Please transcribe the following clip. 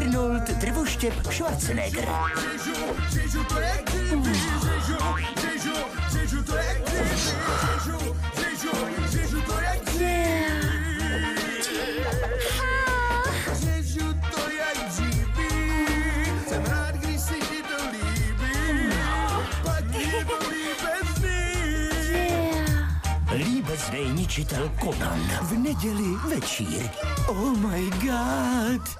Arnold Drvoštěp Schwarzenegger. Řežu, se. Líbeznej ničitel Conan v neděli večír. Oh my god.